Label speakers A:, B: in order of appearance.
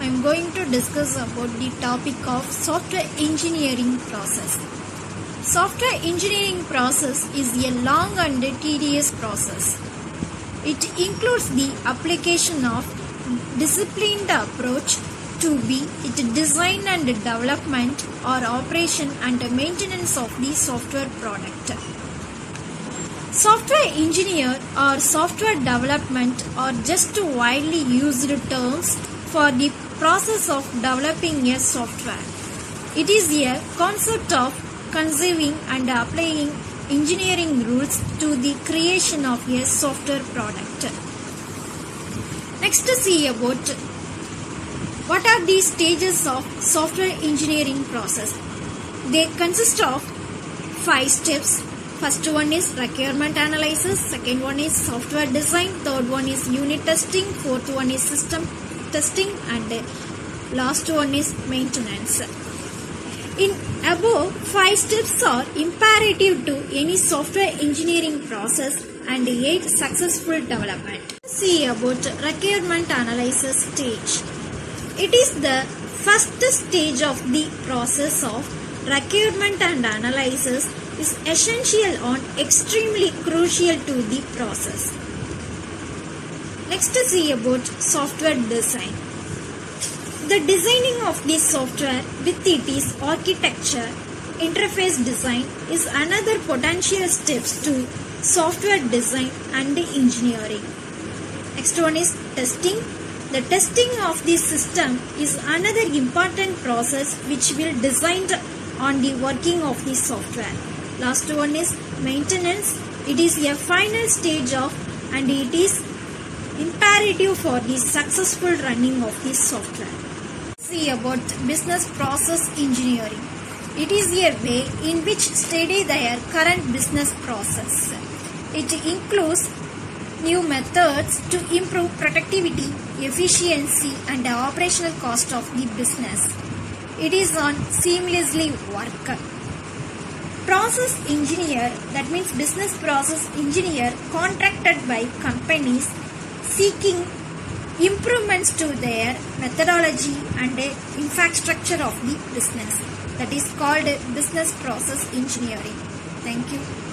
A: I am going to discuss about the topic of software engineering process. Software engineering process is a long and tedious process. It includes the application of disciplined approach to be it design and development or operation and maintenance of the software product. Software engineer or software development are just widely used terms for the process of developing a software. It is a concept of conceiving and applying engineering rules to the creation of a software product. Next see about what are the stages of software engineering process. They consist of five steps. First one is requirement analysis, second one is software design, third one is unit testing, fourth one is system testing and uh, last one is maintenance. In above, five steps are imperative to any software engineering process and aid successful development. See about requirement analysis stage. It is the first stage of the process of requirement and analysis is essential and extremely crucial to the process. Next see about software design. The designing of the software with its architecture, interface design is another potential steps to software design and engineering. Next one is testing. The testing of the system is another important process which will design on the working of the software. Last one is maintenance. It is a final stage of and it is imperative for the successful running of the software. See about business process engineering. It is a way in which study their current business process. It includes new methods to improve productivity, efficiency and the operational cost of the business. It is on seamlessly work. Process engineer, that means business process engineer contracted by companies seeking improvements to their methodology and infrastructure of the business. That is called business process engineering. Thank you.